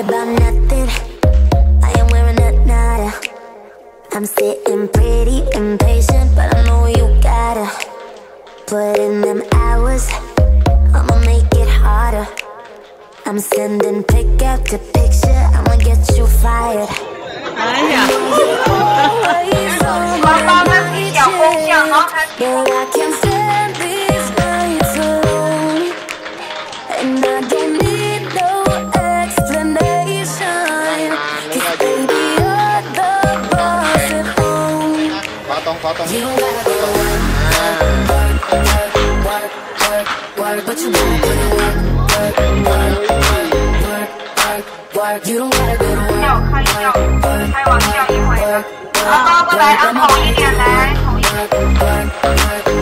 about nothing. I am wearing that nada. I'm sitting pretty impatient But I know you gotta Put in them hours. I'ma make it harder. I'm sending pick after picture. I'ma get you fired. You don't gotta go to work, work, work, work, work, but you gotta go to work, work, work, work, work, work. You don't gotta go to work, work, work, work, work,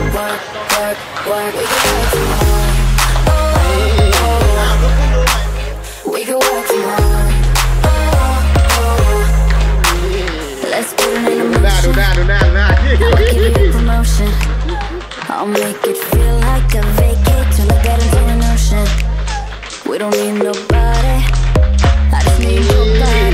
work, work, work, work. I'll make it feel like a vacate till I get into an ocean. We don't need nobody. I just need your.